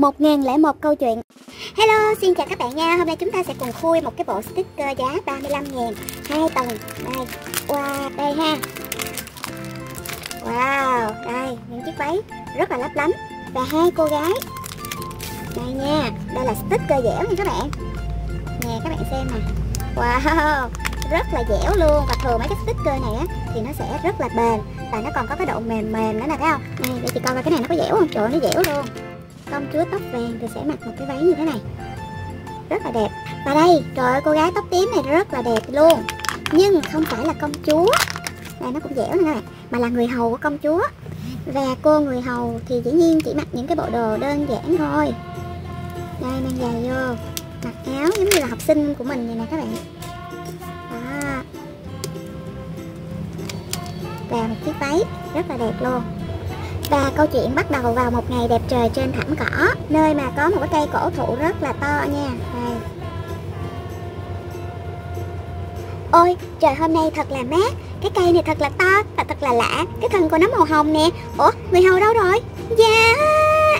1001 câu chuyện. Hello, xin chào các bạn nha. Hôm nay chúng ta sẽ cùng khui một cái bộ sticker giá 35 ngàn. Hai tầng. Đây, wow, đây ha. Wow, đây, những chiếc váy rất là lấp lánh. Và hai cô gái. Đây nha, đây là sticker dẻo nha các bạn. Nè các bạn xem nè. Wow, rất là dẻo luôn. Và thường mấy cái sticker này á thì nó sẽ rất là bền. Và nó còn có cái độ mềm mềm nữa nè thấy không? Này, để chị coi coi cái này nó có dẻo không? Trời ơi, nó dẻo luôn công chúa tóc vàng thì sẽ mặc một cái váy như thế này. Rất là đẹp. Và đây, trời ơi, cô gái tóc tím này rất là đẹp luôn. Nhưng không phải là công chúa. Đây, nó cũng dẻo nữa này mà là người hầu của công chúa. Và cô người hầu thì dĩ nhiên chỉ mặc những cái bộ đồ đơn giản thôi. Đây, mang giày vô. Mặc áo giống như là học sinh của mình vậy nè các bạn. Đó. Và một chiếc váy. Rất là đẹp luôn và câu chuyện bắt đầu vào một ngày đẹp trời trên thảm cỏ Nơi mà có một cái cây cổ thụ rất là to nha. Đây. Ôi trời hôm nay thật là mát. Cái cây này thật là to và thật là lạ. Cái thân của nó màu hồng nè. Ủa người hầu đâu rồi? Dạ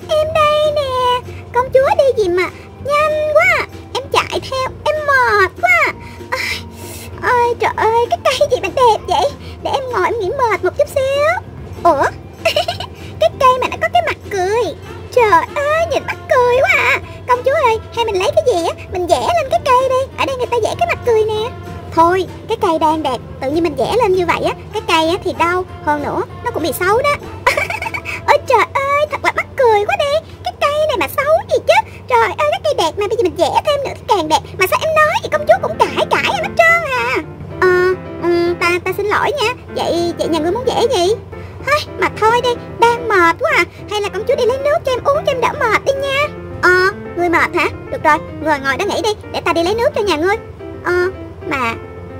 em đây nè. Công chúa đi gì mà nhanh quá. Em chạy theo. Em mệt quá. Ôi, ôi trời ơi cái cây gì mà đẹp vậy? Để em ngồi em nghỉ mệt một chút xíu. Ủa? Trời ơi, nhìn mắc cười quá à. Công chúa ơi, hay mình lấy cái gì á? Mình vẽ lên cái cây đi. Ở đây người ta vẽ cái mặt cười nè. Thôi, cái cây đang đẹp, Tự nhiên mình vẽ lên như vậy á. Cái cây á thì đau Hơn nữa, nó cũng bị xấu đó. Hay mà thôi đi. Đang mệt quá à. Hay là công chúa đi lấy nước cho em uống cho em đỡ mệt đi nha. Ờ Ngươi mệt hả? Được rồi Ngồi ngồi đó nghỉ đi. Để ta đi lấy nước cho nhà ngươi. Ờ Mà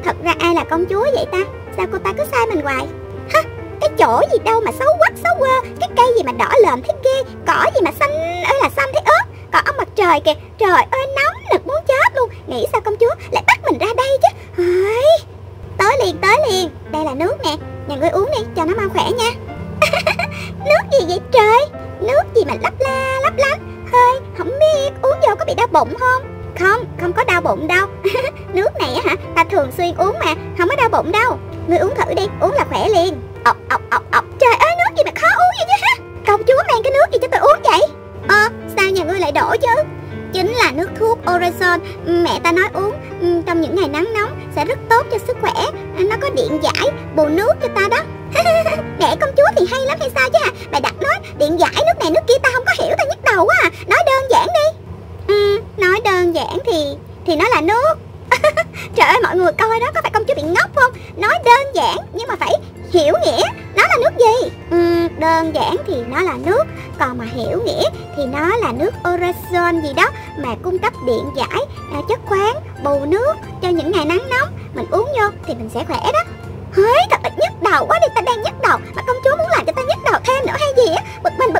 Thật ra ai là công chúa vậy ta? Sao cô ta cứ sai mình hoài? Hả? Cái chỗ gì đâu mà xấu quắc xấu quơ. Cái cây gì mà đỏ lợm thế ghê Cỏ gì mà xanh, ơi là xanh thế ớt. Còn ông mặt trời kìa. Trời ơi, nóng nực muốn chết luôn. Nghĩ sao công chúa lại bắt mình ra đây chứ? Hơi Tới liền tới liền đây là nước nè. Nhà ngươi uống đi, cho nó mau khỏe nha. Nước gì vậy trời? Nước gì mà lấp la, lấp lánh? Hơi, không biết, uống vô có bị đau bụng không? Không không có đau bụng đâu. Nước này hả, ta thường xuyên uống mà, Không có đau bụng đâu. Ngươi uống thử đi, uống là khỏe liền. Ọc ọc ọc ọc. Trời ơi, nước gì mà khó uống vậy chứ ha Công chúa mang cái nước gì cho tôi uống vậy? Ờ sao nhà ngươi lại đổ chứ? Chính là nước thuốc Orezon mẹ ta nói uống ừ, trong những ngày nắng nóng sẽ rất tốt cho sức khỏe. Nó có điện giải bù nước cho ta đó. Mẹ công chúa thì hay lắm hay sao chứ hả? Bà đặt nói điện giải nước này nước kia ta không có hiểu ta nhức đầu quá à. Nói đơn giản đi. Ừ, nói đơn giản thì thì nó là nước. Trời ơi mọi người coi đó có phải công chúa bị ngốc không? Nói đơn giản nhưng mà phải hiểu nghĩa nó là nước gì? Ừ, đơn giản thì nó là nước. Còn mà hiểu nghĩa thì nó là nước orezon gì đó mà cung cấp điện giải à, chất khoáng bù nước cho những ngày nắng nóng. Mình uống vô thì mình sẽ khỏe đó. Hỡi thật là nhức đầu quá đi ta đang nhức đầu. Mà công chúa muốn làm cho ta nhức đầu thêm nữa hay gì á? Bực mình bực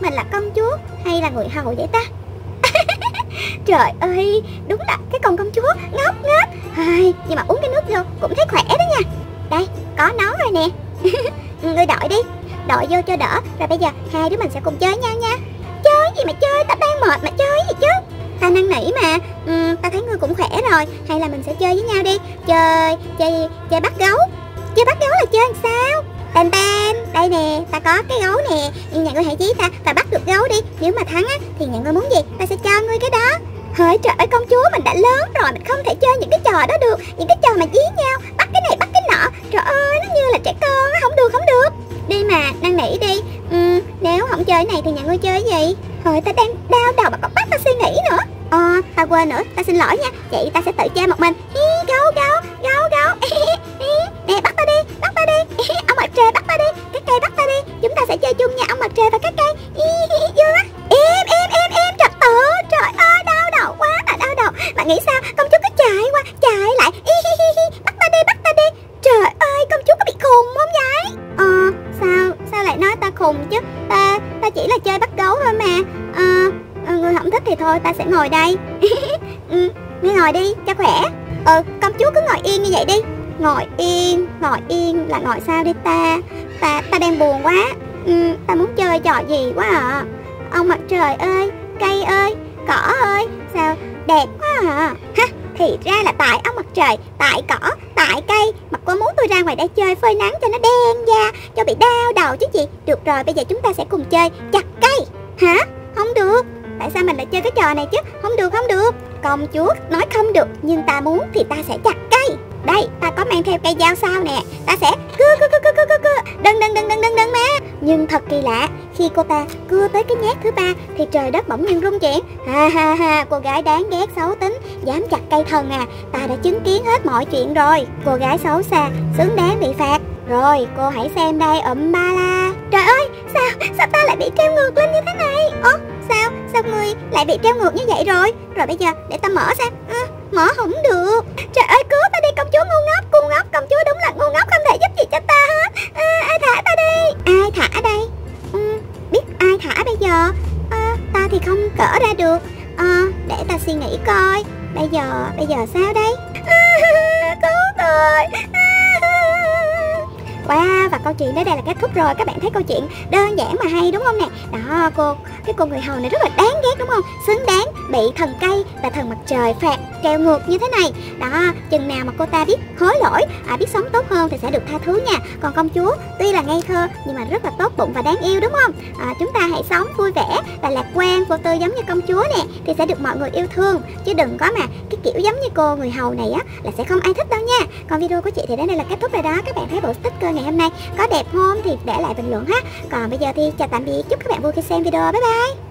Mình là công chúa hay là người hầu vậy ta? Trời ơi Đúng là cái con công chúa ngốc nghếch. Ai, Nhưng mà uống cái nước vô cũng thấy khỏe đó nha. Đây có nó rồi nè. Ừ, ngươi đội đi. Đội vô cho đỡ Rồi bây giờ hai đứa mình sẽ cùng chơi nhau nha. Chơi gì mà chơi Ta đang mệt mà chơi gì chứ. Ta năn nỉ mà. Ừ, Ta thấy ngươi cũng khỏe rồi. Hay là mình sẽ chơi với nhau đi. Chơi Chơi Chơi bắt gấu. Chơi bắt gấu là chơi làm sao? Tên tên nè Ta có cái gấu nè. Nhưng nhà ngươi hãy chí ta Và bắt được gấu đi. Nếu mà thắng á Thì nhà ngươi muốn gì? Ta sẽ cho ngươi cái đó. Hỡi trời ơi công chúa mình đã lớn rồi Mình không thể chơi những cái trò đó được. Những cái trò mà dí nhau Bắt cái này bắt cái nọ. Trời ơi nó như là trẻ con Không được không được. Đi mà năn nỉ đi. Ừ, Nếu không chơi này thì nhà ngươi chơi gì? Hỡi ta đang đau đầu mà còn bắt ta suy nghĩ nữa. Ờ ta quên nữa Ta xin lỗi nha. Vậy ta sẽ tự chơi một mình. Hi, công chúa cứ chạy qua Chạy lại. Bắt ta đi bắt ta đi. Trời ơi công chúa có bị khùng không vậy? Ờ sao sao lại nói ta khùng chứ? Ta ta chỉ là chơi bắt gấu thôi mà. Ờ, ờ người không thích thì thôi ta sẽ ngồi đây. Ừ, ngươi ngồi đi cho khỏe. Ừ công chúa cứ ngồi yên như vậy đi. Ngồi yên ngồi yên là ngồi sao đi ta? Ta ta đang buồn quá. Ừ, ta muốn chơi trò gì quá à. Ông mặt trời ơi cây ơi cỏ ơi. Sao đẹp quá à thì ra là tại ông mặt trời, tại cỏ, tại cây mà cô muốn tôi ra ngoài đây chơi phơi nắng cho nó đen da, cho bị đau đầu chứ gì. Được rồi, bây giờ chúng ta sẽ cùng chơi chặt cây. Hả? Không được. Tại sao mình lại chơi cái trò này chứ? Không được không được. Công chúa nói không được, nhưng ta muốn thì ta sẽ chặt cây đây ta có mang theo cây dao sao nè. Ta sẽ cưa cưa cưa cưa cưa cưa cưa đừng đừng đừng đừng đừng đừng má nhưng thật kỳ lạ khi cô ta cưa tới cái nhát thứ ba thì trời đất bỗng nhiên rung chuyển. Ha ha ha cô gái đáng ghét xấu tính dám chặt cây thần à. Ta đã chứng kiến hết mọi chuyện rồi. Cô gái xấu xa xứng đáng bị phạt. Rồi cô hãy xem đây ụm ba la. Trời ơi sao sao ta lại bị treo ngược lên như thế này? Ố sao sao người lại bị treo ngược như vậy rồi? Rồi bây giờ để ta mở xem. Ừ, mở không được. Trời ơi cứu ta đi công chúa ngu ngốc. Ngu ngốc công chúa đúng là ngu ngốc không thể giúp gì cho ta hết. À, ai thả ta đi? Ai thả đây? Ừ, biết ai thả bây giờ. À, ta thì không cỡ ra được. À, để ta suy nghĩ coi. Bây giờ bây giờ sao đây câu chuyện đến đây là kết thúc rồi. Các bạn thấy câu chuyện đơn giản mà hay đúng không nè? Đó, cô, cái cô người hầu này rất là đáng ghét đúng không? Xứng đáng bị thần cây và thần mặt trời phạt treo ngược như thế này. Đó, chừng nào mà cô ta biết hối lỗi à, Biết sống tốt hơn thì sẽ được tha thứ nha. Còn công chúa tuy là ngây thơ nhưng mà rất là tốt bụng và đáng yêu đúng không? À, Chúng ta hãy sống vui vẻ và lạc quan vô tư giống như công chúa nè Thì sẽ được mọi người yêu thương. Chứ đừng có mà cái kiểu giống như cô người hầu này á Là sẽ không ai thích đâu nha. Còn video của chị thì đến đây là kết thúc rồi đó. Các bạn thấy bộ sticker ngày hôm nay có đẹp không? Thì để lại bình luận ha. Còn bây giờ thì chào tạm biệt. Chúc các bạn vui khi xem video. Bye bye.